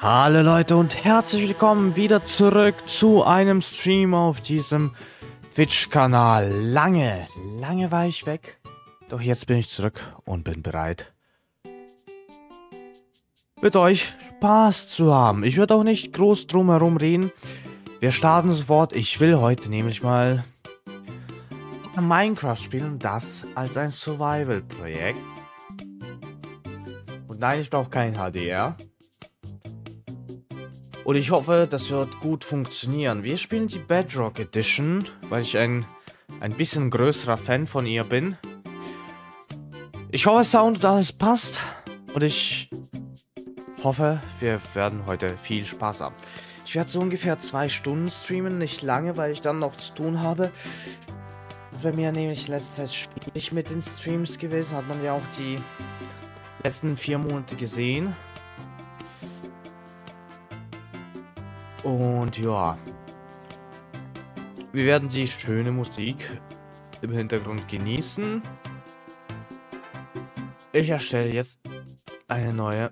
Hallo Leute und herzlich willkommen wieder zurück zu einem Stream auf diesem Twitch-Kanal. Lange, lange war ich weg, doch jetzt bin ich zurück und bin bereit, mit euch Spaß zu haben. Ich würde auch nicht groß drum herum reden. Wir starten sofort. Ich will heute nämlich mal Minecraft spielen, das als ein Survival-Projekt. Und nein, ich brauche kein HDR. Und ich hoffe, das wird gut funktionieren. Wir spielen die Bedrock Edition, weil ich ein, ein bisschen größerer Fan von ihr bin. Ich hoffe, Sound und alles passt. Und ich hoffe, wir werden heute viel Spaß haben. Ich werde so ungefähr zwei Stunden streamen, nicht lange, weil ich dann noch zu tun habe. Bei mir nämlich in letzter Zeit schwierig mit den Streams gewesen, hat man ja auch die letzten vier Monate gesehen. Und ja. Wir werden die schöne Musik im Hintergrund genießen. Ich erstelle jetzt eine neue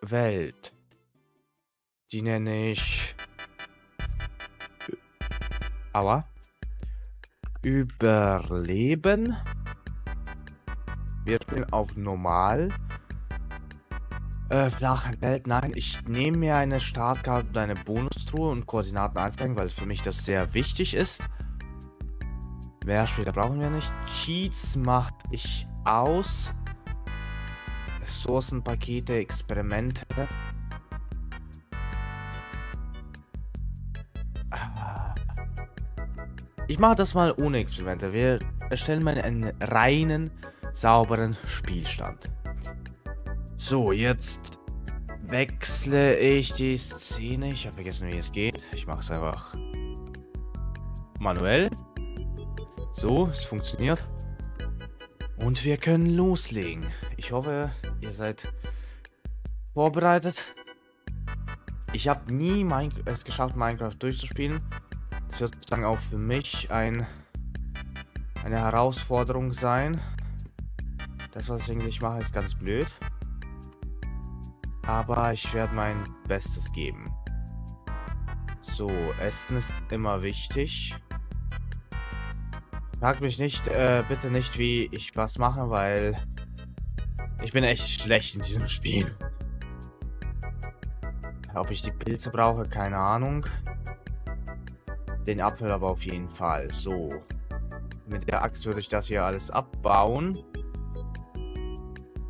Welt. Die nenne ich... Aua. Überleben. Wir spielen auf normal. Äh, flache Welt. Nein, ich nehme mir eine Startkarte und eine Bonustruhe und Koordinaten anzeigen, weil für mich das sehr wichtig ist. Mehr später brauchen wir nicht. Cheats mache ich aus. Ressourcenpakete, Experimente. Ah. Ich mache das mal ohne Experimente. Wir erstellen mal einen reinen, sauberen Spielstand. So, jetzt wechsle ich die Szene. Ich habe vergessen, wie es geht. Ich mache es einfach manuell. So, es funktioniert. Und wir können loslegen. Ich hoffe, ihr seid vorbereitet. Ich habe nie es geschafft, Minecraft durchzuspielen. Das wird sozusagen auch für mich ein, eine Herausforderung sein. Das, was ich eigentlich mache, ist ganz blöd. Aber ich werde mein Bestes geben. So, Essen ist immer wichtig. Frag mich nicht, äh, bitte nicht, wie ich was mache, weil ich bin echt schlecht in diesem Spiel. Ob ich die Pilze brauche, keine Ahnung. Den Apfel aber auf jeden Fall. So. Mit der Axt würde ich das hier alles abbauen.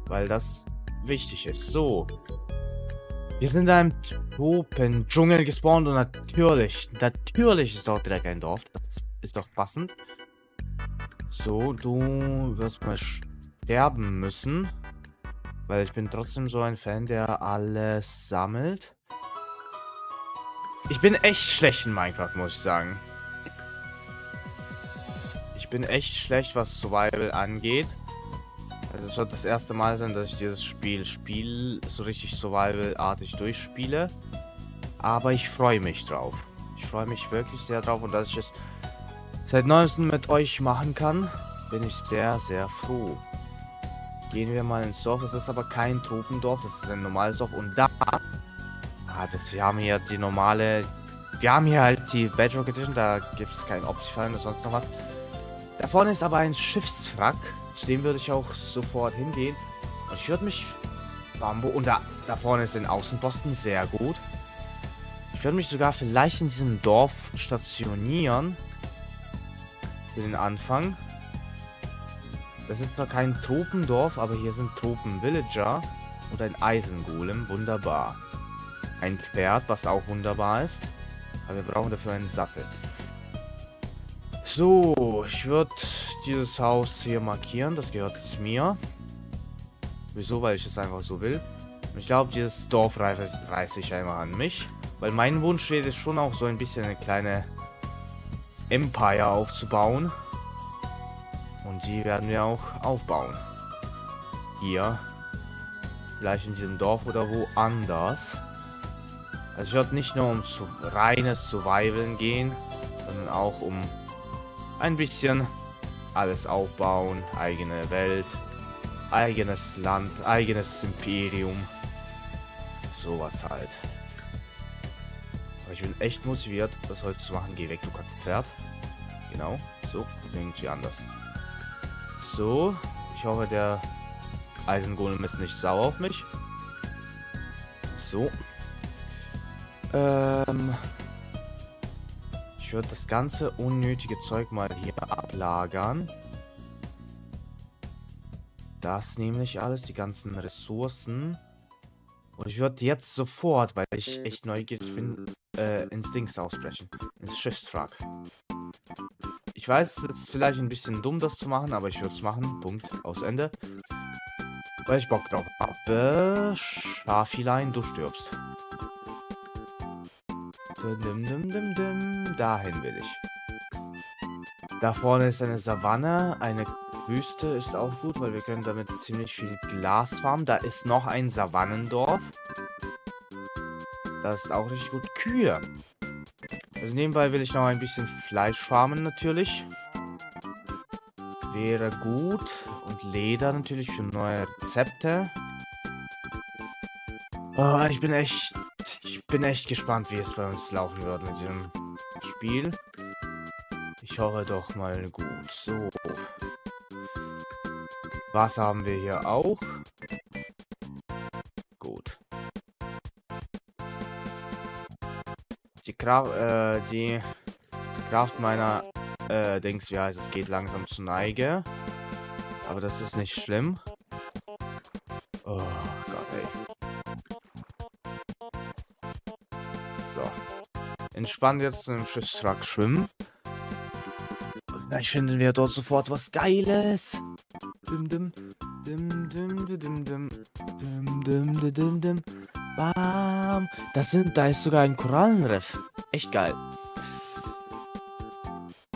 Weil das wichtig ist. So. Wir sind in einem Tropen-Dschungel gespawnt und natürlich, natürlich ist dort direkt ein Dorf. Das ist doch passend. So, du wirst mal sterben müssen. Weil ich bin trotzdem so ein Fan, der alles sammelt. Ich bin echt schlecht in Minecraft, muss ich sagen. Ich bin echt schlecht, was Survival angeht. Also es wird das erste Mal sein, dass ich dieses Spiel spiele, so richtig Survival-artig durchspiele. Aber ich freue mich drauf. Ich freue mich wirklich sehr drauf und dass ich es seit neuestem mit euch machen kann, bin ich sehr, sehr froh. Gehen wir mal ins Dorf. Das ist aber kein Tropendorf, das ist ein normales Dorf. Und da... Ah, das, wir haben hier die normale... Wir haben hier halt die Bedrock Edition, da gibt es kein Optifallen oder sonst noch was. Da vorne ist aber ein Schiffswrack. Zu dem würde ich auch sofort hingehen. Und ich würde mich... Bambo... Und da, da vorne ist ein Außenposten, sehr gut. Ich würde mich sogar vielleicht in diesem Dorf stationieren. Für den Anfang. Das ist zwar kein Tropendorf, aber hier sind Tropen-Villager und ein Eisengolem. Wunderbar. Ein Pferd, was auch wunderbar ist. Aber wir brauchen dafür einen Sattel. So, ich würde dieses Haus hier markieren. Das gehört jetzt mir. Wieso? Weil ich es einfach so will. Ich glaube, dieses Dorf reiße ich einmal an mich. Weil mein Wunsch wäre es schon auch so ein bisschen eine kleine Empire aufzubauen. Und die werden wir auch aufbauen. Hier. Vielleicht in diesem Dorf oder woanders. Also es wird nicht nur um reines Survivalen gehen, sondern auch um ein bisschen alles aufbauen. Eigene Welt, eigenes Land, eigenes Imperium. sowas halt. Aber ich bin echt motiviert, das heute zu machen. Geh weg, du Pferd. Genau. So, irgendwie anders. So, ich hoffe, der Eisengolem ist nicht sauer auf mich. So. Ähm. Ich würde das ganze unnötige Zeug mal hier ablagern. Das nämlich alles, die ganzen Ressourcen. Und ich würde jetzt sofort, weil ich echt neugierig bin, äh, ins Dings ausbrechen. Ins Schiffswrack. Ich weiß, es ist vielleicht ein bisschen dumm, das zu machen, aber ich würde es machen. Punkt. Aus Ende. Weil ich Bock drauf habe. Schafilein, du stirbst. Dahin will ich. Da vorne ist eine Savanne, eine Wüste ist auch gut, weil wir können damit ziemlich viel Glas farmen. Da ist noch ein Savannendorf. Das ist auch richtig gut. Kühe. Also nebenbei will ich noch ein bisschen Fleisch farmen natürlich. Wäre gut. Und Leder natürlich für neue Rezepte. Oh, ich bin echt... Ich bin echt gespannt, wie es bei uns laufen wird mit diesem Spiel. Ich hoffe doch mal gut. So. Was haben wir hier auch? Gut. Die Kraft, äh, die Kraft meiner, äh, Dings, wie heißt es, geht langsam zu Neige. Aber das ist nicht schlimm. Oh Entspannt jetzt im Schiffswrack schwimmen. Vielleicht finden wir dort sofort was Geiles. Dim dim. Dim dim dim dim dim. Dim dim dim dim Bam. Das sind, da ist sogar ein Korallenriff. Echt geil.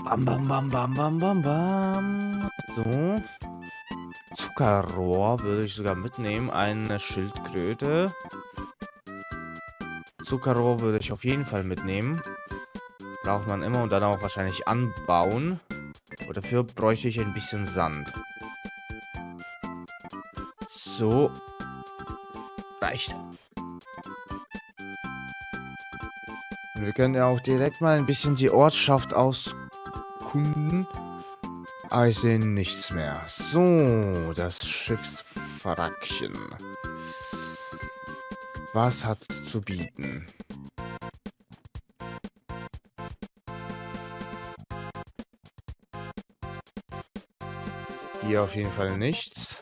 Bam bam bam bam bam bam bam. So. Zuckerrohr würde ich sogar mitnehmen. Eine Schildkröte. Zuckerrohr würde ich auf jeden Fall mitnehmen. Braucht man immer und dann auch wahrscheinlich anbauen. Und dafür bräuchte ich ein bisschen Sand. So. Reicht. Und wir können ja auch direkt mal ein bisschen die Ortschaft auskunden. Aber ich sehe nichts mehr. So, das Schiffswrackchen. Was hat es zu bieten? Hier auf jeden Fall nichts.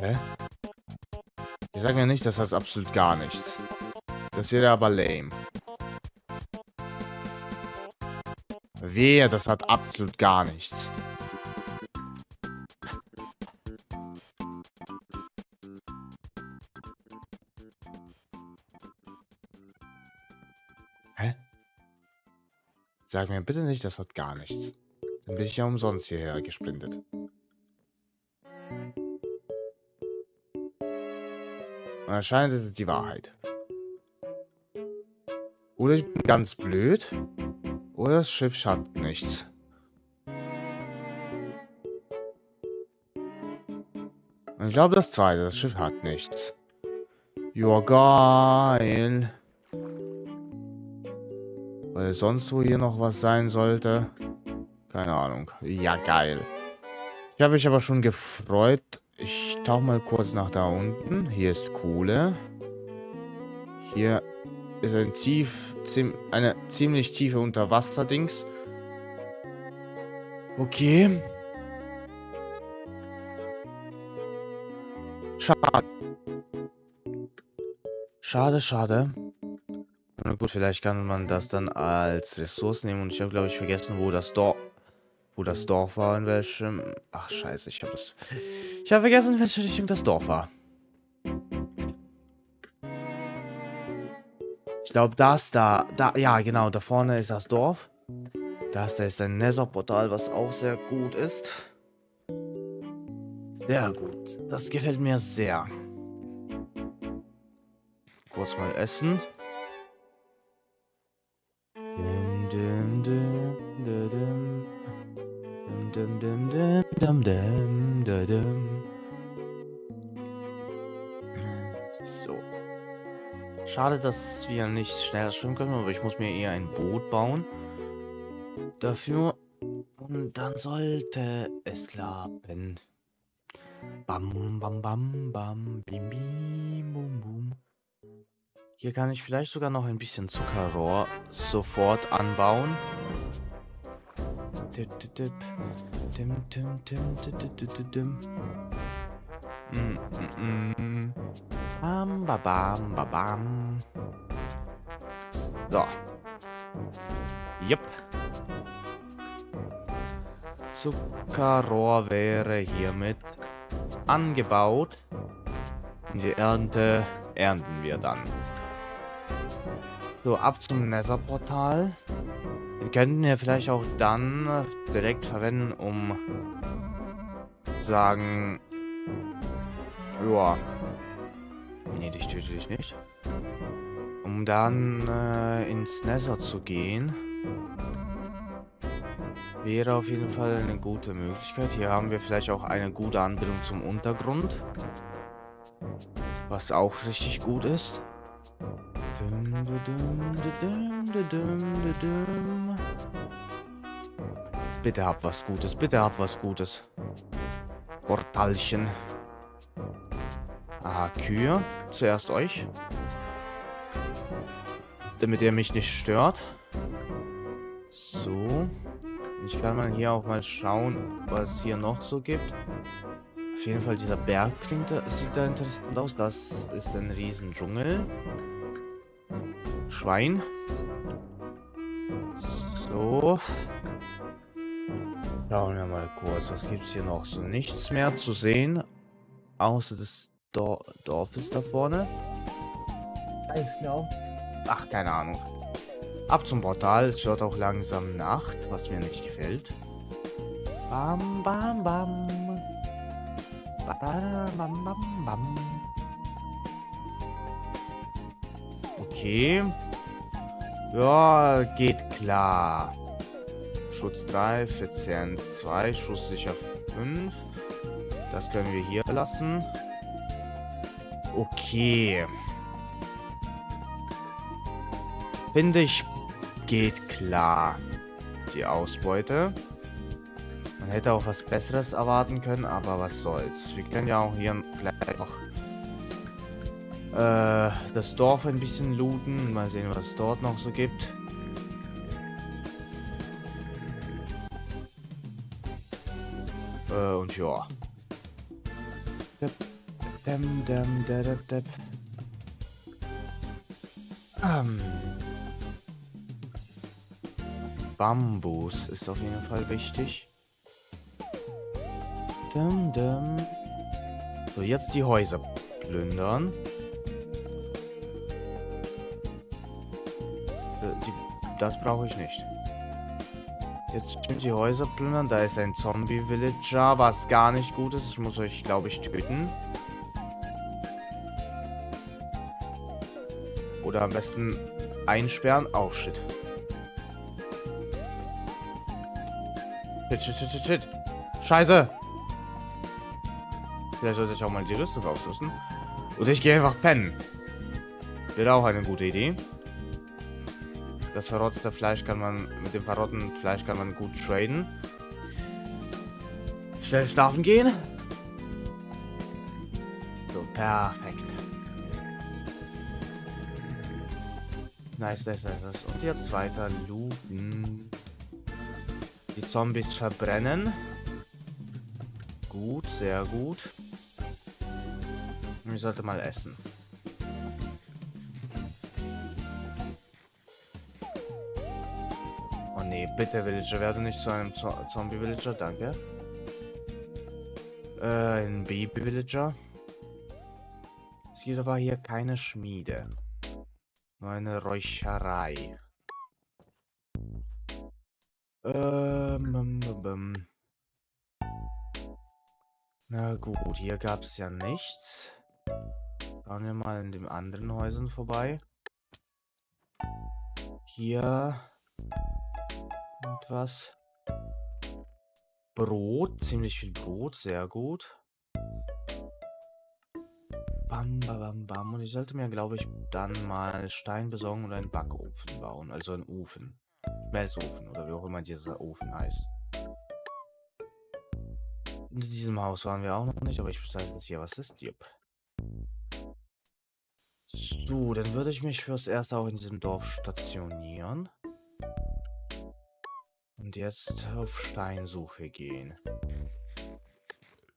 Hä? Ich sage mir nicht, das hat absolut gar nichts. Das wäre aber lame. Wehe, das hat absolut gar nichts. Sag mir bitte nicht, das hat gar nichts. Dann bin ich ja umsonst hierher gesprintet. Und anscheinend ist es die Wahrheit. Oder ich bin ganz blöd. Oder das Schiff hat nichts. Und ich glaube das zweite, das Schiff hat nichts. Joa, geil. Weil sonst wo hier noch was sein sollte. Keine Ahnung. Ja, geil. Ich habe mich aber schon gefreut. Ich tauche mal kurz nach da unten. Hier ist Kohle. Hier ist ein tief, eine ziemlich tiefe Unterwasserdings. Okay. Schade. Schade, schade. Gut, vielleicht kann man das dann als Ressource nehmen. Und ich habe, glaube ich, vergessen, wo das Dorf wo das Dorf war, in welchem... Ach, scheiße, ich habe das... Ich habe vergessen, in welche Richtung das Dorf war. Ich glaube, das da... da ja, genau, da vorne ist das Dorf. Das da ist ein Nether-Portal, was auch sehr gut ist. Sehr gut. Das gefällt mir sehr. Kurz mal essen. Schade, dass wir nicht schneller schwimmen können, aber ich muss mir eher ein Boot bauen. Dafür. Und dann sollte es klappen. Bam, bam, bam, bam, bim, bim, bum, bum. Hier kann ich vielleicht sogar noch ein bisschen Zuckerrohr sofort anbauen. Bam, ba, bam, ba, bam. So. Jupp. Zuckerrohr wäre hiermit angebaut. Die Ernte ernten wir dann. So, ab zum Nether-Portal. Den könnten wir vielleicht auch dann direkt verwenden, um sagen, ja, nee, dich töte ich nicht. Um dann äh, ins Nether zu gehen, wäre auf jeden Fall eine gute Möglichkeit. Hier haben wir vielleicht auch eine gute Anbindung zum Untergrund, was auch richtig gut ist. Bitte hab was Gutes, bitte hab was Gutes. Portalchen. Aha, Kühe. Zuerst euch. Damit ihr mich nicht stört. So. Ich kann mal hier auch mal schauen, was es hier noch so gibt. Auf jeden Fall, dieser Berg klingt, sieht da interessant aus. Das ist ein riesen Dschungel. Schwein. So. Schauen wir mal kurz, was gibt es hier noch? So nichts mehr zu sehen, außer das Dor Dorf ist da vorne. Ach, keine Ahnung. Ab zum Portal. Es wird auch langsam Nacht, was mir nicht gefällt. Bam, bam, bam. Bam, bam, bam, bam. Okay. Ja, geht klar. Schutz 3, Effizienz 2, Schusssicher 5. Das können wir hier lassen. Okay. Finde ich, geht klar. Die Ausbeute. Man hätte auch was Besseres erwarten können, aber was soll's. Wir können ja auch hier gleich noch äh, das Dorf ein bisschen looten. Mal sehen, was es dort noch so gibt. Äh, und ja. Dem, dem, dem, dem, ähm. Bambus ist auf jeden Fall wichtig. Dum, dum. So, jetzt die Häuser plündern. Die, das brauche ich nicht. Jetzt schön die Häuser plündern. Da ist ein Zombie-Villager, was gar nicht gut ist. Ich muss euch, glaube ich, töten. Oder am besten einsperren. Oh, shit. Shit, shit, shit, shit, shit. Scheiße. Vielleicht sollte ich auch mal die Rüstung ausrüsten. Oder ich gehe einfach pennen. Wäre auch eine gute Idee. Das verrottete Fleisch kann man, mit dem verrotteten Fleisch kann man gut traden. Schnell schlafen gehen. So, perfekt. Nice, nice, nice. Und jetzt weiter looten. Die Zombies verbrennen. Gut, sehr gut. Ich sollte mal essen. nee, bitte Villager, werde nicht zu einem Zo Zombie-Villager, danke. Äh, ein Baby-Villager. Es gibt aber hier keine Schmiede. Nur eine Räucherei. Ähm, ähm, Na gut, hier gab es ja nichts. Schauen wir mal in den anderen Häusern vorbei. Hier und was. Brot, ziemlich viel Brot, sehr gut. Bam, bam, bam. Und ich sollte mir, glaube ich, dann mal Stein besorgen und einen Backofen bauen. Also einen Ofen. Schmelzofen oder wie auch immer dieser Ofen heißt. In diesem Haus waren wir auch noch nicht, aber ich bezeichne jetzt hier, was ist? Jupp. So, dann würde ich mich fürs Erste auch in diesem Dorf stationieren. Und jetzt auf Steinsuche gehen.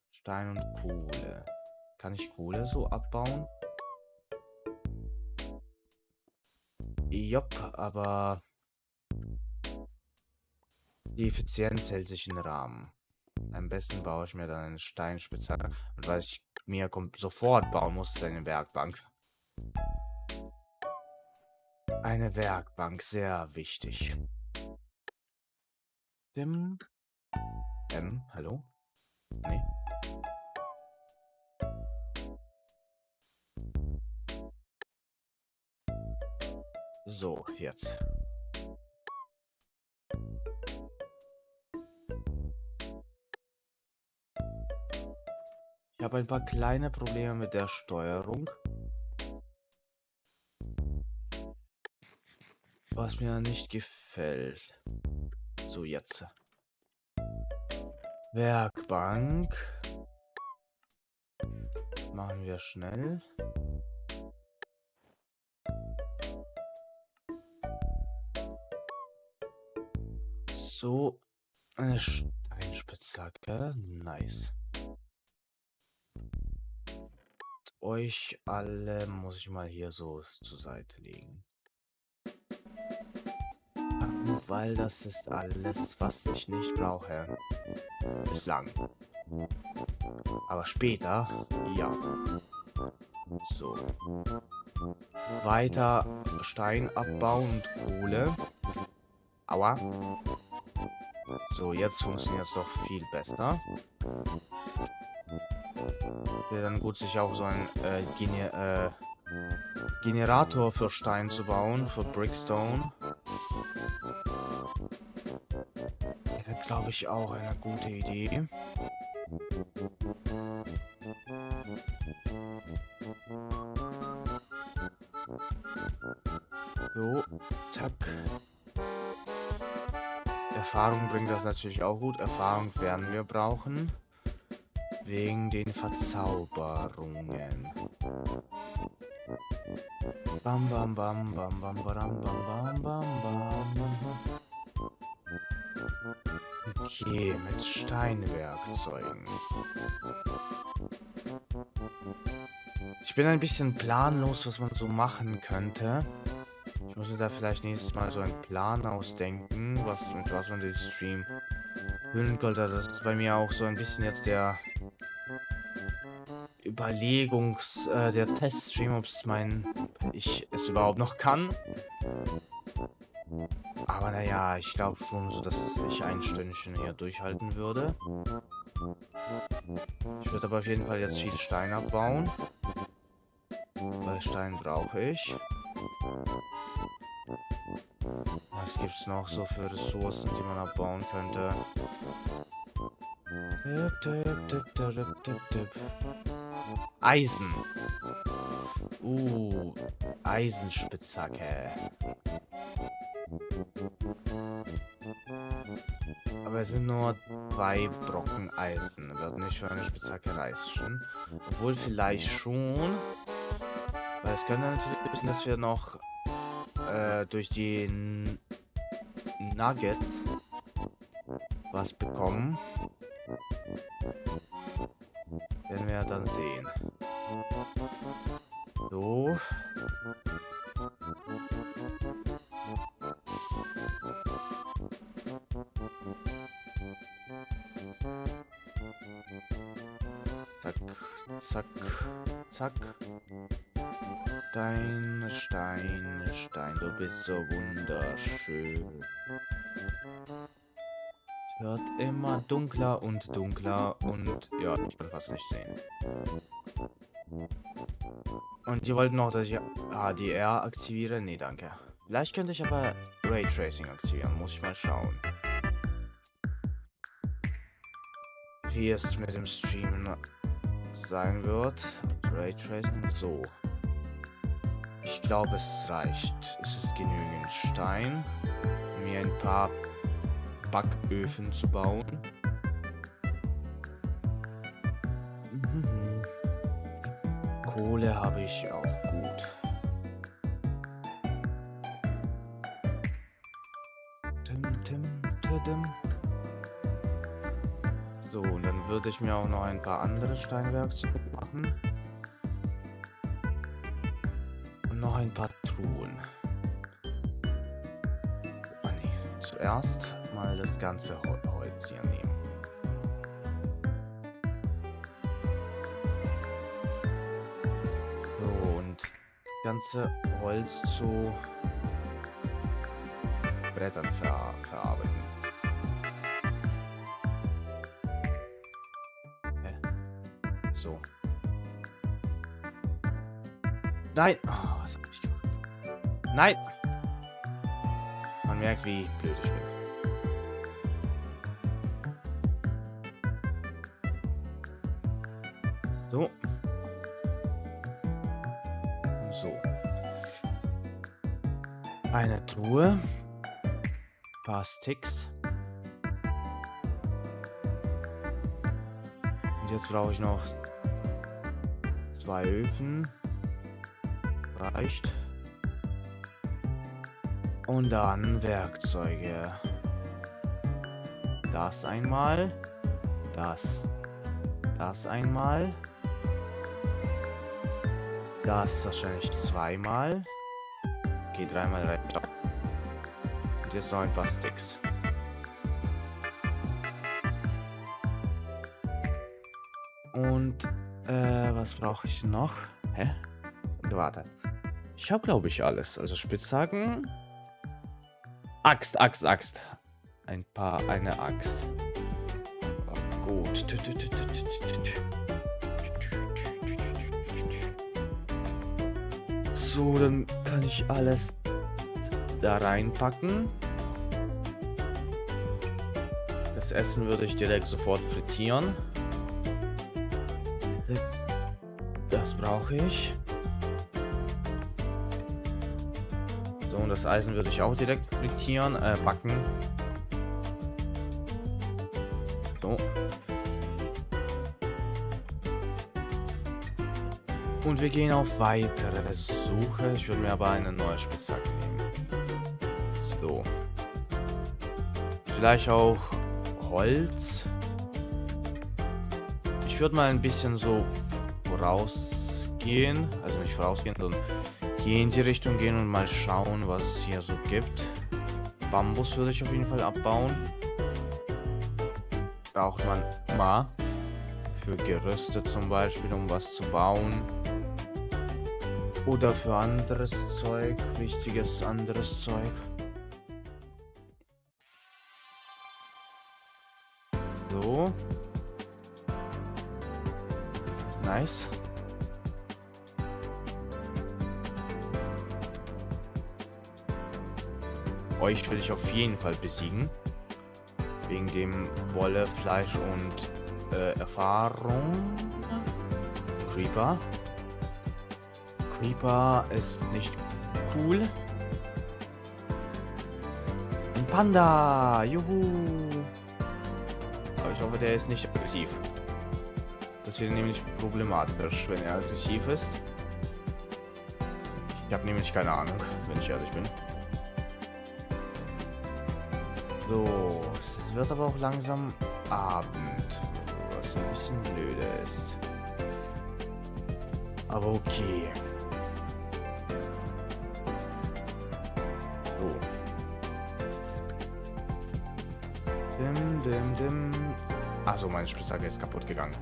Stein und Kohle. Kann ich Kohle so abbauen? Jopp, aber die Effizienz hält sich in Rahmen. Am besten baue ich mir dann eine Steinspitzhacke. Und was ich mir sofort bauen muss, ist eine Werkbank. Eine Werkbank, sehr wichtig. Dim. M, hallo? Nee. So, jetzt. Ich habe ein paar kleine Probleme mit der Steuerung. Was mir nicht gefällt. So, jetzt. Werkbank. Machen wir schnell. So, eine Steinspitzhacke. Nice. euch alle muss ich mal hier so zur Seite legen. Weil das ist alles, was ich nicht brauche. Bislang. Aber später, ja. So. Weiter Stein abbauen und Kohle. Aua. So, jetzt funktioniert es doch viel besser. Wäre dann gut, sich auch so ein äh, Gene äh, Generator für Stein zu bauen, für Brickstone. Wäre, glaube ich, auch eine gute Idee. Erfahrung bringt das natürlich auch gut. Erfahrung werden wir brauchen. Wegen den Verzauberungen. Bam bam bam bam bam bam bam bam bam bam. Okay, mit Steinwerkzeugen. Ich bin ein bisschen planlos, was man so machen könnte. Ich muss mir da vielleicht nächstes Mal so einen Plan ausdenken, was mit was man den Stream könnte. Das ist bei mir auch so ein bisschen jetzt der Überlegungs, äh, der Teststream, ob es mein, ich es überhaupt noch kann. Aber naja, ich glaube schon so, dass ich ein Stündchen hier durchhalten würde. Ich würde aber auf jeden Fall jetzt viel Stein abbauen. Weil Stein brauche ich. Gibt es noch so für Ressourcen, die man abbauen könnte? Eisen. Uh, Eisenspitzhacke. Aber es sind nur zwei Brocken Eisen. Wird nicht für eine Spitzhacke reichen. Obwohl vielleicht schon. Weil es könnte natürlich sein, dass wir noch äh, durch die N Nuggets was bekommen. Werden wir dann sehen. So. Zack, zack, zack. Stein, Stein, Stein, du bist so wunderschön. Wird immer dunkler und dunkler und ja, ich kann fast nicht sehen. Und die wollten noch, dass ich HDR aktiviere? Nee, danke. Vielleicht könnte ich aber Raytracing aktivieren, muss ich mal schauen. Wie es mit dem Streamen sein wird. Raytracing, so. Ich glaube, es reicht. Es ist genügend Stein, mir ein paar Backöfen zu bauen. Kohle habe ich auch gut. So, und dann würde ich mir auch noch ein paar andere Steinwerkzeuge machen. Und noch ein paar Truhen. Ah, nee. Zuerst mal das ganze Holz hier nehmen. So, und das ganze Holz zu Brettern ver verarbeiten. So. Nein! Oh, was hab ich gemacht? Nein! Man merkt, wie blöd ich bin. Paar Sticks. Und jetzt brauche ich noch zwei Öfen. Reicht. Und dann Werkzeuge. Das einmal. Das. Das einmal. Das wahrscheinlich zweimal. Okay, dreimal reicht. Und jetzt noch ein paar Sticks. Und äh, was brauche ich noch? Hä? Warte. Ich habe, glaube ich, alles. Also Spitzhacken. Axt, Axt, Axt. Ein paar, eine Axt. Oh, gut. So, dann kann ich alles da reinpacken. Das Essen würde ich direkt sofort frittieren. Das brauche ich. So, und das Eisen würde ich auch direkt frittieren, äh, backen. So. Und wir gehen auf weitere Suche. Ich würde mir aber eine neue Spitzhacke nehmen. Vielleicht auch Holz. Ich würde mal ein bisschen so vorausgehen. Also nicht vorausgehen, sondern hier in die Richtung gehen und mal schauen, was es hier so gibt. Bambus würde ich auf jeden Fall abbauen. Braucht man mal. Für Gerüste zum Beispiel, um was zu bauen. Oder für anderes Zeug, wichtiges anderes Zeug. So. Nice. Euch will ich auf jeden Fall besiegen. Wegen dem Wolle, Fleisch und äh, Erfahrung. Creeper. Creeper ist nicht cool. Ein Panda! Juhu! Ich hoffe, der ist nicht aggressiv. Das wird nämlich problematisch, wenn er aggressiv ist. Ich habe nämlich keine Ahnung, wenn ich ehrlich bin. So, es wird aber auch langsam Abend, was ein bisschen blöde ist. Aber okay. Meine Spitzhacke ist kaputt gegangen.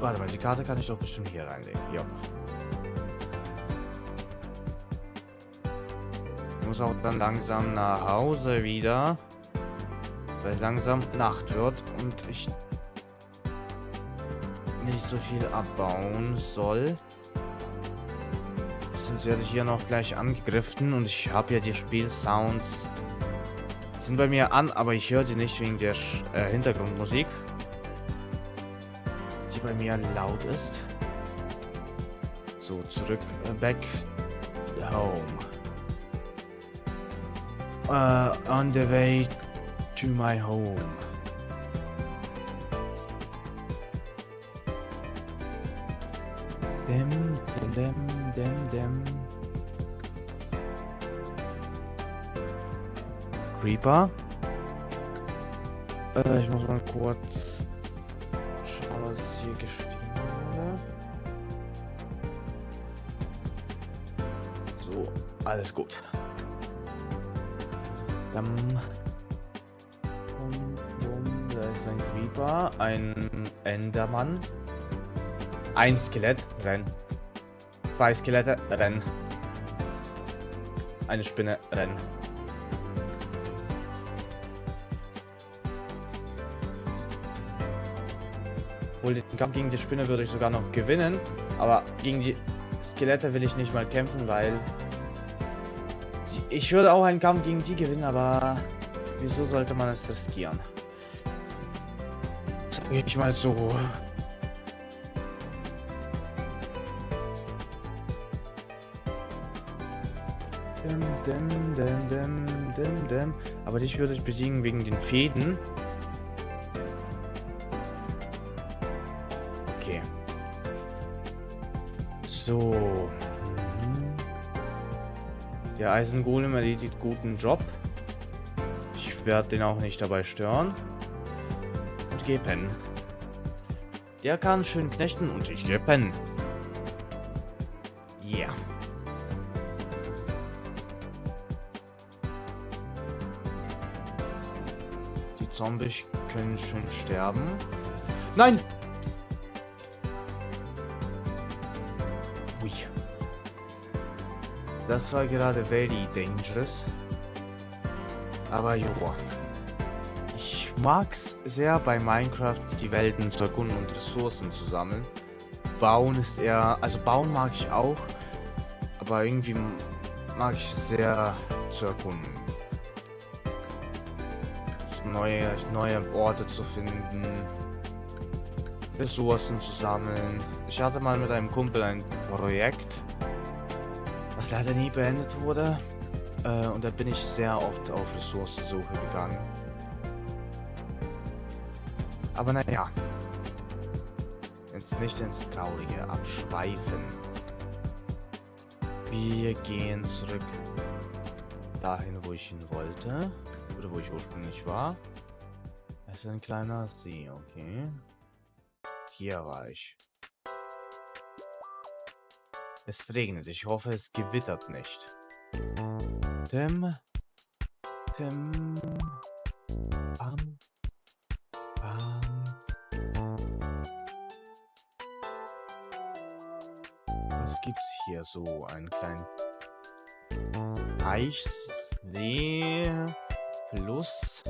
Warte mal, die Karte kann ich doch bestimmt hier reinlegen. Ja. Ich muss auch dann langsam nach Hause wieder. Weil langsam Nacht wird und ich nicht so viel abbauen soll. Sonst werde ich hier noch gleich angegriffen und ich habe ja die Spielsounds sind bei mir an, aber ich höre sie nicht wegen der Sch äh, Hintergrundmusik. bei mir laut ist. So, zurück, äh, back home. Uh, on the way to my home. Dem, dem, dem, dem, dem. Creeper. Äh, ich muss mal kurz schauen, was hier geschrieben wurde. So, alles gut. Dann. Da ist ein Creeper, ein Endermann. Ein Skelett, renn. Zwei Skelette, renn. Eine Spinne, renn. Obwohl, den Kampf gegen die Spinne würde ich sogar noch gewinnen. Aber gegen die Skelette will ich nicht mal kämpfen, weil... Ich würde auch einen Kampf gegen die gewinnen, aber... Wieso sollte man es riskieren? Sag ich mal so. Dim, dim, dim, dim, dim, dim. Aber dich würde ich besiegen wegen den Fäden. So. Mhm. Der Eisengolem erledigt guten Job. Ich werde den auch nicht dabei stören. Und geh pennen. Der kann schön knechten und ich geh pennen. Yeah. Die Zombies können schön sterben. Nein! Das war gerade very dangerous. Aber joa. Ich mag's sehr bei Minecraft, die Welten zu erkunden und Ressourcen zu sammeln. Bauen ist eher, also bauen mag ich auch, aber irgendwie mag ich es sehr zu erkunden. Neue, neue Orte zu finden, Ressourcen zu sammeln. Ich hatte mal mit einem Kumpel ein Projekt, was leider nie beendet wurde. Äh, und da bin ich sehr oft auf Ressourcensuche gegangen. Aber naja. Jetzt nicht ins Traurige abschweifen. Wir gehen zurück dahin, wo ich hin wollte. Oder wo ich ursprünglich war. Es ist ein kleiner See, okay. Hier war ich. Es regnet. Ich hoffe, es gewittert nicht. Tim. Tim. Bam. Bam. Was gibt's hier so? Einen kleinen Teich, See, Fluss.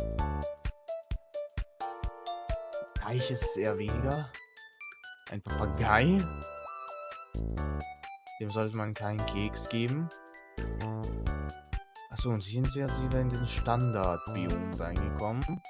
Teich ist eher weniger. Ein Papagei. Dem sollte man keinen Keks geben. Achso, und hier sind sie jetzt wieder in den Standard-Biom reingekommen.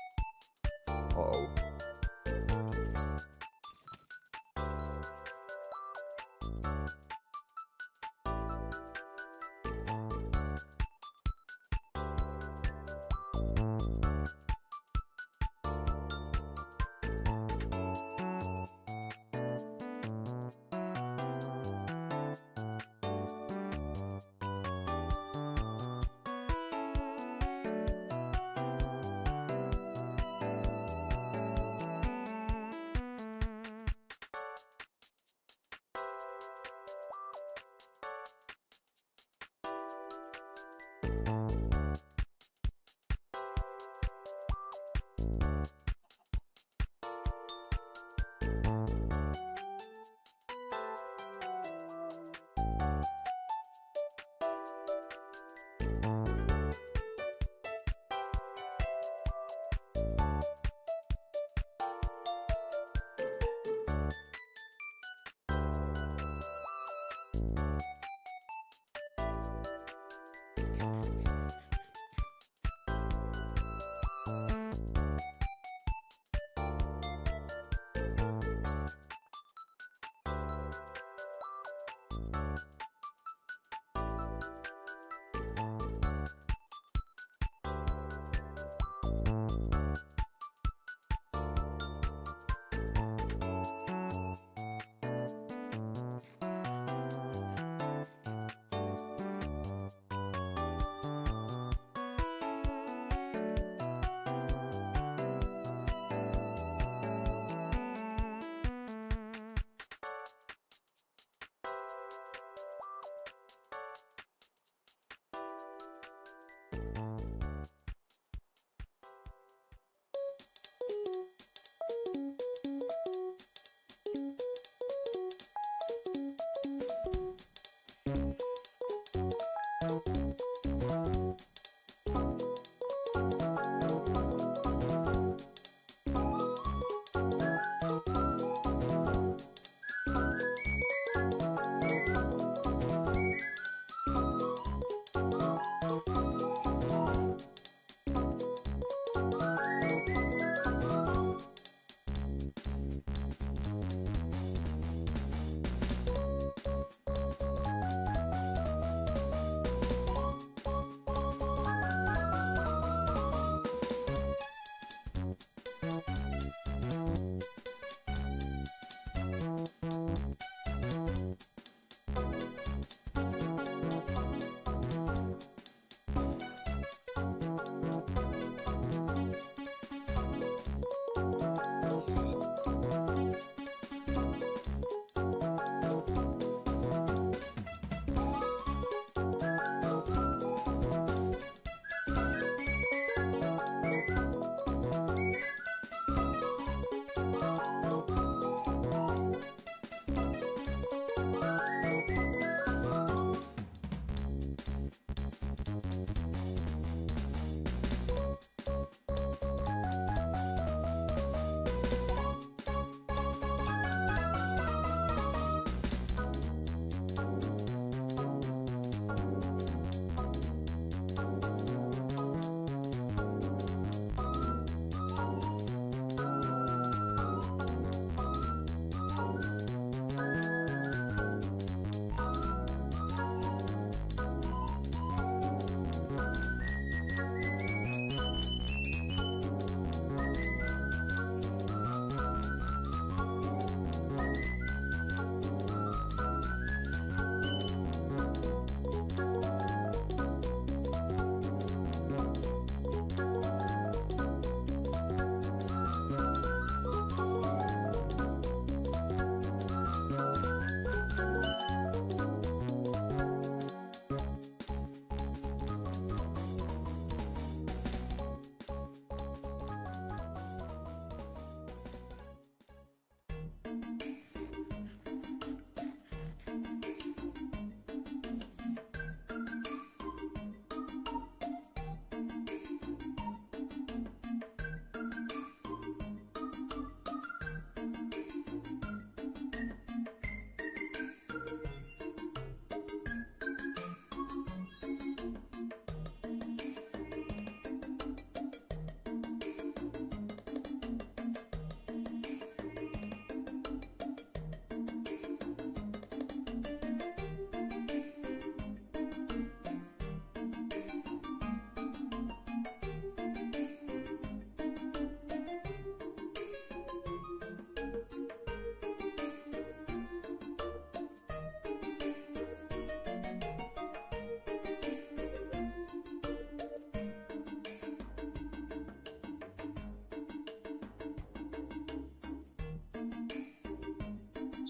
Música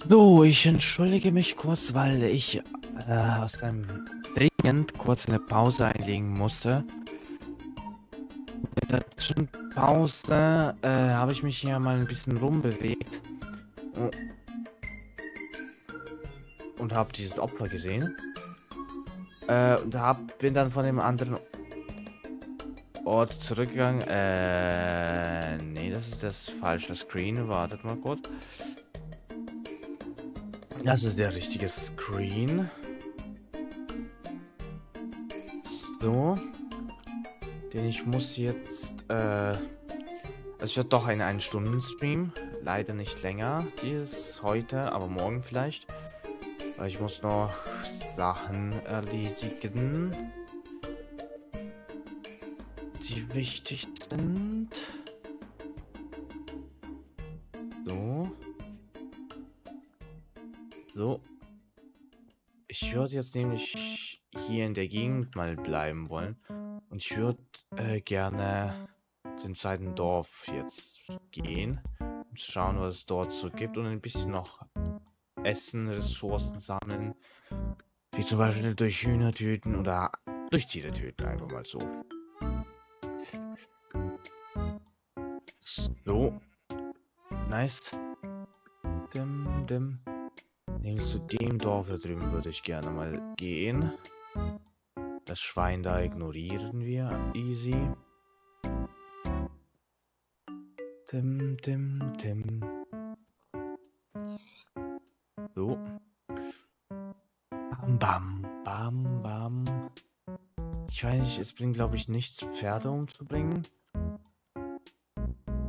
So, ich entschuldige mich kurz, weil ich äh, aus einem dringend kurz eine Pause einlegen musste. In der Zwischenpause äh, habe ich mich hier mal ein bisschen rumbewegt und habe dieses Opfer gesehen. Äh, und hab, bin dann von dem anderen Ort zurückgegangen. Äh, nee, das ist das falsche Screen. Wartet mal kurz. Das ist der richtige Screen. So. Denn ich muss jetzt, äh... Es wird doch ein 1-Stunden-Stream. Leider nicht länger. Dieses heute, aber morgen vielleicht. Weil ich muss noch Sachen erledigen. Die wichtig sind. Ich würde jetzt nämlich hier in der Gegend mal bleiben wollen. Und ich würde äh, gerne zum zweiten Dorf jetzt gehen. Und schauen, was es dort so gibt. Und ein bisschen noch Essen, Ressourcen sammeln. Wie zum Beispiel durch Hühner töten oder durch Tiere töten. Einfach mal so. So. Nice. Dim, dim. Nämlich zu dem Dorf da drüben würde ich gerne mal gehen. Das Schwein da ignorieren wir. Easy. Tim, tim, tim. So. Bam, bam, bam, bam. Ich weiß nicht, es bringt, glaube ich, nichts, Pferde umzubringen.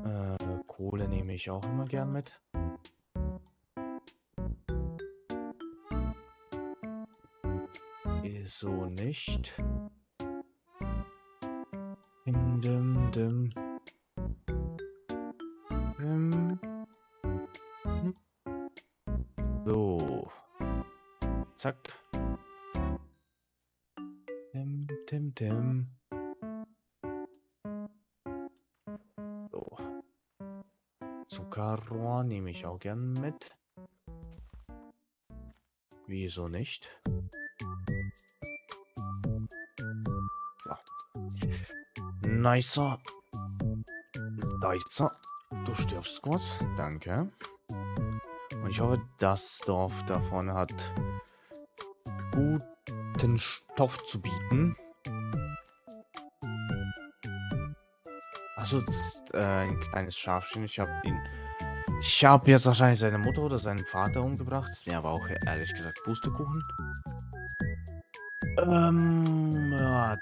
Äh, Kohle nehme ich auch immer gern mit. So nicht. Dim, dim, dim. Dim. Hm. So. Zack. Tim, tim, tim. So. Zuckerrohr nehme ich auch gern mit. Wieso nicht? Nicer. Nicer. Du stirbst kurz. Danke. Und ich hoffe, das Dorf davon hat guten Stoff zu bieten. Achso, äh, ein kleines Schafchen. Ich habe ihn. Ich habe jetzt wahrscheinlich seine Mutter oder seinen Vater umgebracht. Das wäre aber auch ehrlich gesagt Pustekuchen. Ähm,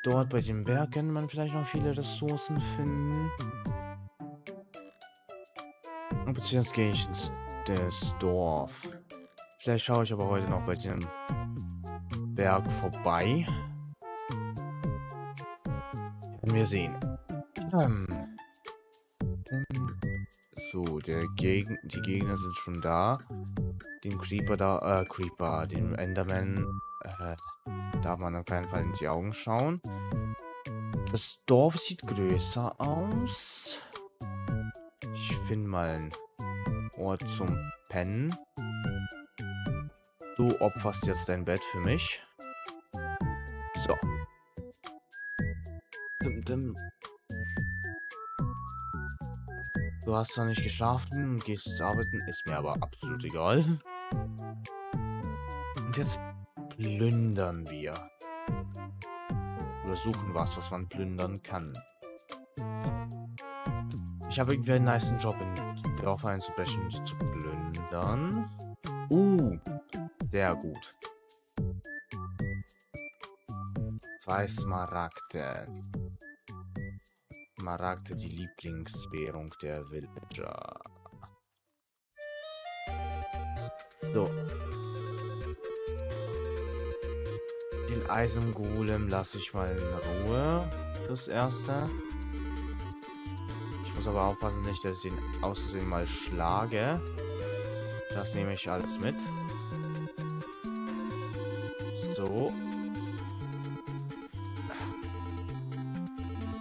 dort bei dem Berg kann man vielleicht noch viele Ressourcen finden. Beziehungsweise gehe ich ins das Dorf. Vielleicht schaue ich aber heute noch bei dem Berg vorbei. Wir sehen. Ähm. So, der Geg die Gegner sind schon da. Den Creeper da, äh, Creeper, den Enderman, darf man auf keinen Fall in die Augen schauen. Das Dorf sieht größer aus. Ich finde mal einen Ort zum Pennen. Du opferst jetzt dein Bett für mich. So. Du hast zwar nicht geschlafen und gehst jetzt arbeiten, ist mir aber absolut egal. Und jetzt plündern wir. Oder suchen was, was man plündern kann. Ich habe irgendwie einen nice Job in Dörfer einzubrechen und zu plündern. Uh, sehr gut. Zwei Smaragde. Smaragde, die Lieblingswährung der Villager. So, Den Eisengolem lasse ich mal in Ruhe. Fürs Erste. Ich muss aber aufpassen, nicht, dass ich ihn auszusehen mal schlage. Das nehme ich alles mit. So.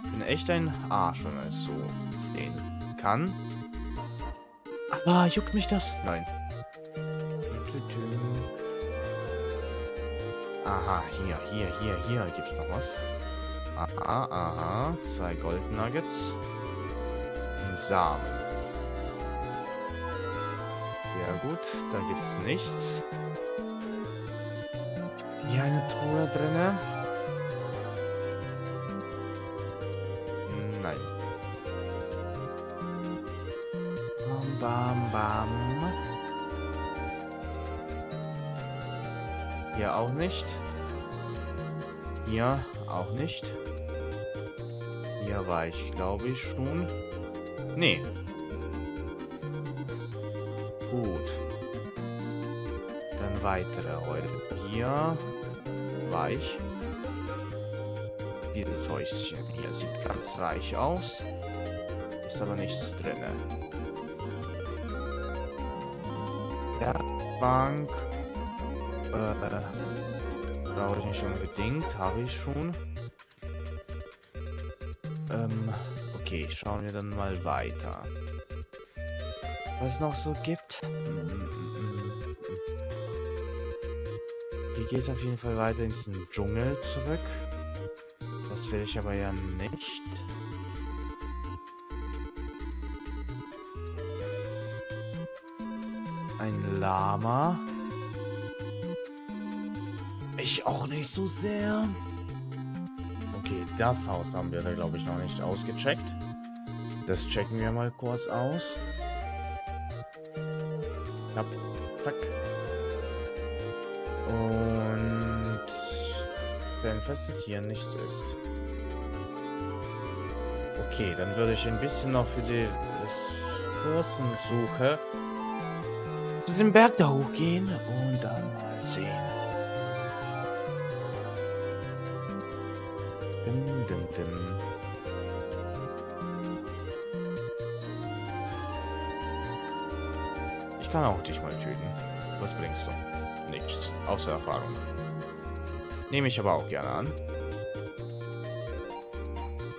Ich bin echt ein Arsch, wenn man es so sehen kann. Ah, juckt mich das? Nein. Aha, hier, hier, hier, hier gibt es noch was. Aha, aha. Zwei Gold Nuggets. Ein Samen. Sehr gut, da gibt es nichts. Hier eine Truhe drinne. Nein. Bam, bam, bam. Hier auch nicht. Hier auch nicht. Hier war ich, glaube ich, schon. Nee. Gut. Dann weitere heute. Hier war ich. Dieses Häuschen hier sieht ganz reich aus. Ist aber nichts drin. Der Bank äh, brauche ich nicht unbedingt. Habe ich schon. Ähm, okay, schauen wir dann mal weiter. Was es noch so gibt. Hier geht es auf jeden Fall weiter in diesen Dschungel zurück. Das will ich aber ja nicht. Ein Lama. Ich auch nicht so sehr. Okay, das Haus haben wir glaube ich, noch nicht ausgecheckt. Das checken wir mal kurz aus. Ja, zack. Und stellen fest, dass hier nichts ist. Okay, dann würde ich ein bisschen noch für die Ressourcensuche zu dem Berg da hochgehen und dann mal sehen. Dim, dim, dim. Ich kann auch dich mal töten. Was bringst du? Nichts. Außer Erfahrung. Nehme ich aber auch gerne an.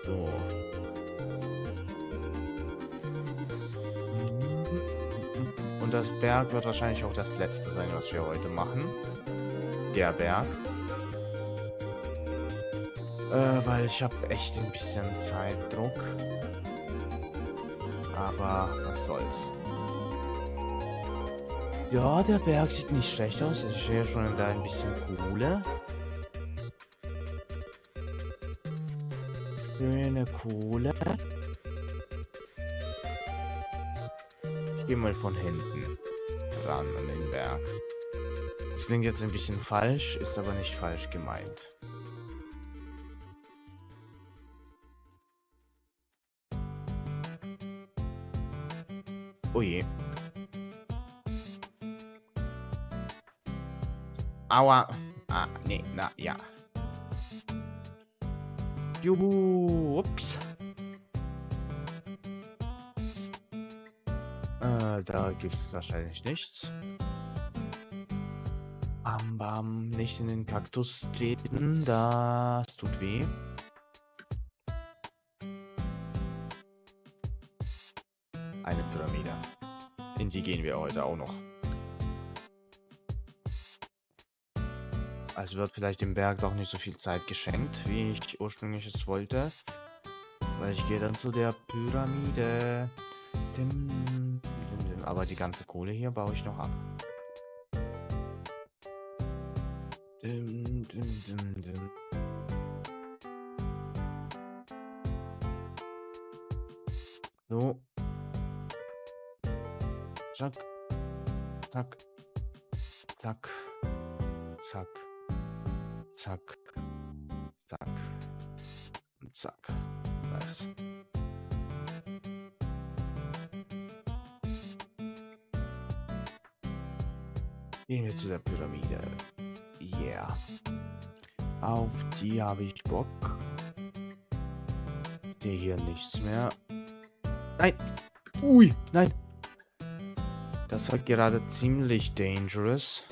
So. Und das Berg wird wahrscheinlich auch das letzte sein, was wir heute machen. Der Berg. Äh, weil ich habe echt ein bisschen Zeitdruck. Aber was soll's. Ja, der Berg sieht nicht schlecht aus. Ich sehe schon da ein bisschen Kohle. Schöne Kohle. Ich gehe mal von hinten ran an den Berg. Das klingt jetzt ein bisschen falsch, ist aber nicht falsch gemeint. Oh je. Aua. Ah, nee, na, ja. Juhu, ups. Äh, da gibt's wahrscheinlich nichts. Bam, bam, nicht in den Kaktus treten, das tut weh. Eine Pyramide. In die gehen wir heute auch noch. Also wird vielleicht dem Berg doch nicht so viel Zeit geschenkt, wie ich ursprünglich es wollte. Weil ich gehe dann zu der Pyramide. Dim, dim, dim. Aber die ganze Kohle hier baue ich noch ab. Dim, dim, dim, dim. Zu der Pyramide. Yeah. Auf die habe ich Bock. Der hier nichts mehr. Nein. Ui, nein. Das war gerade ziemlich dangerous.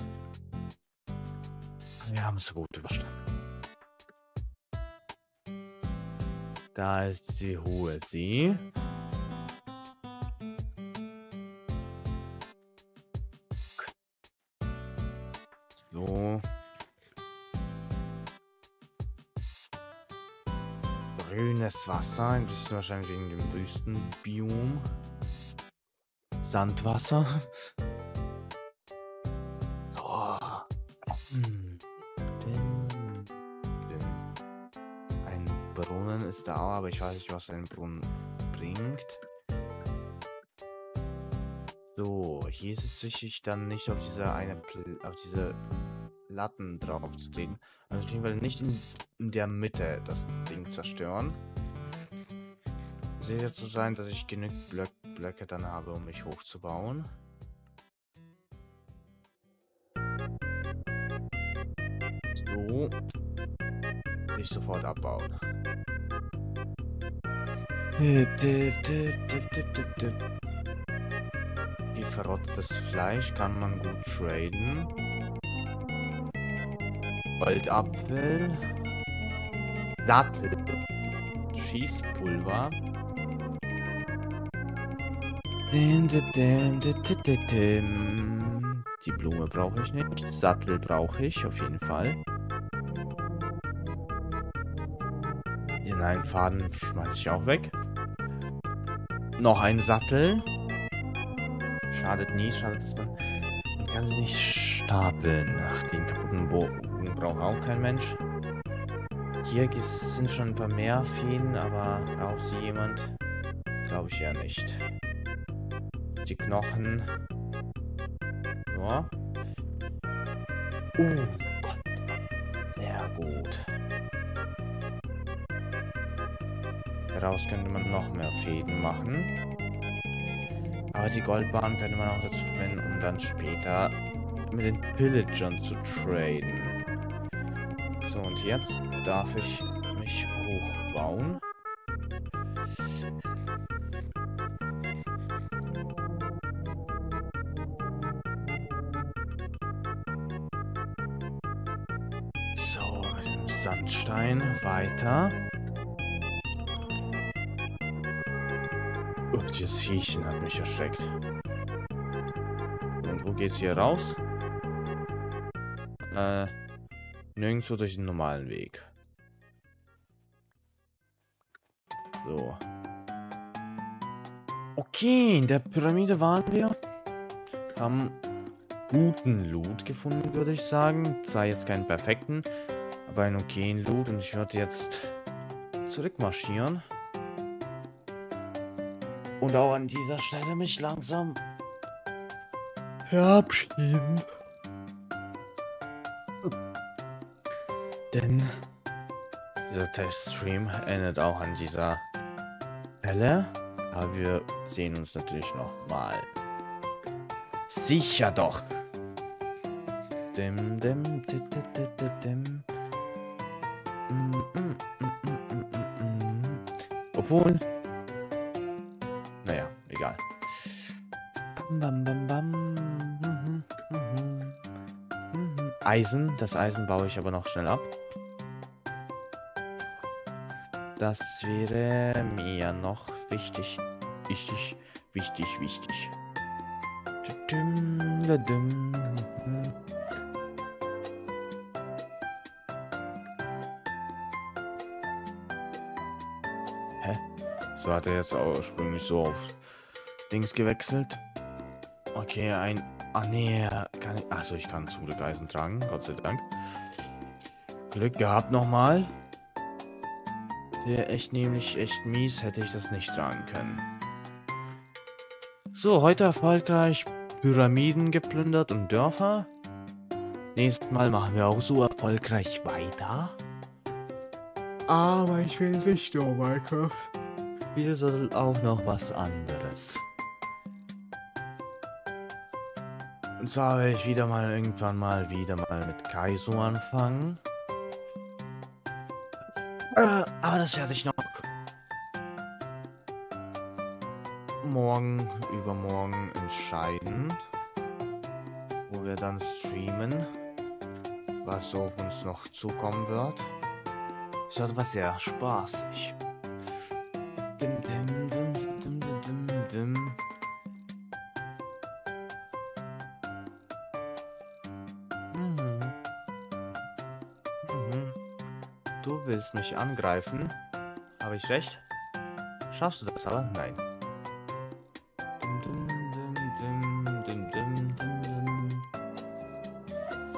Wir haben es gut überstanden. Da ist die hohe See. Wasser, ein bisschen wahrscheinlich wegen dem Wüstenbiom. Sandwasser. Oh. Hm. Ein Brunnen ist da, aber ich weiß nicht, was ein Brunnen bringt. So, hier ist es wichtig, dann nicht auf diese eine auf diese Latten drauf zu treten. Also auf jeden Fall nicht in, in der Mitte das Ding zerstören. Sicher zu sein, dass ich genug Blöcke Blöcke dann habe, um mich hochzubauen. So. Nicht sofort abbauen. Wie verrottetes Fleisch kann man gut traden. Goldapfel. Sattel. Schießpulver. Die Blume brauche ich nicht. Sattel brauche ich auf jeden Fall. Den einen Faden schmeiße ich auch weg. Noch ein Sattel. Schadet nie, schadet, dass man... Man kann sie nicht stapeln. Ach, den kaputten Bogen braucht auch kein Mensch. Hier sind schon ein paar mehr Feen, aber braucht sie jemand? Glaube ich ja nicht. Die Knochen. Ja. Oh Gott. Sehr gut. Daraus könnte man noch mehr Fäden machen. Aber die Goldbahn könnte man auch dazu verwenden, um dann später mit den Pillagern zu traden. So, und jetzt darf ich mich hochbauen. Weiter. Oh, dieses Viechchen hat mich erschreckt. Und wo geht's hier raus? Äh, nirgendwo durch den normalen Weg. So. Okay, in der Pyramide waren wir. Haben guten Loot gefunden, würde ich sagen. Zwar jetzt keinen perfekten, einen okayen Loot. Und ich würde jetzt zurückmarschieren. Und auch an dieser Stelle mich langsam verabschieden. Denn dieser Teststream endet auch an dieser Stelle. Aber wir sehen uns natürlich noch mal. Sicher doch. Dim, dim, dim, dim, dim, dim. Obwohl. Naja, egal. Bam, bam, bam. Mhm, mhm, mhm. Eisen. Das Eisen baue ich aber noch schnell ab. Das wäre mir noch wichtig. Wichtig, wichtig, wichtig. Hä? So hat er jetzt ursprünglich so auf Dings gewechselt. Okay, ein... Ah, nee, kann ich... Achso, ich kann zum Glück Eisen tragen, Gott sei Dank. Glück gehabt nochmal. Der echt nämlich echt mies, hätte ich das nicht tragen können. So, heute erfolgreich Pyramiden geplündert und Dörfer. Nächstes Mal machen wir auch so erfolgreich weiter. Aber ich will nicht nur Minecraft. Wir soll auch noch was anderes. Und zwar werde ich wieder mal irgendwann mal wieder mal mit Kaizo anfangen. Äh, aber das werde ich noch morgen, übermorgen entscheiden, wo wir dann streamen, was auf uns noch zukommen wird. Es wird aber sehr spaßig. Mich angreifen? Habe ich recht? Schaffst du das aber? Nein.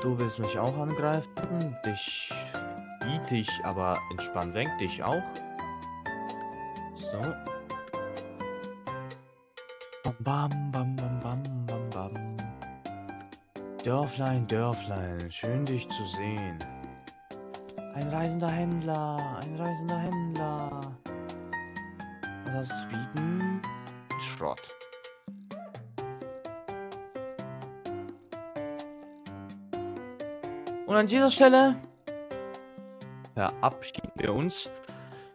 Du willst mich auch angreifen? Dich biete ich aber entspannt weg. Dich auch. So. Bam, bam, bam, bam, bam, bam. Dörflein, Dörflein, schön dich zu sehen. Ein reisender Händler, ein reisender Händler. Was hast du zu bieten? Schrott. Und an dieser Stelle verabschieden wir uns.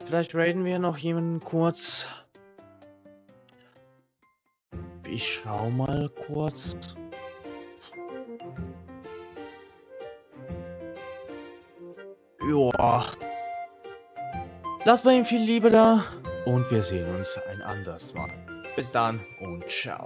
Vielleicht raiden wir noch jemanden kurz. Ich schau mal kurz. Joa. Lasst bei ihm viel Liebe da. Und wir sehen uns ein anderes Mal. Bis dann und ciao.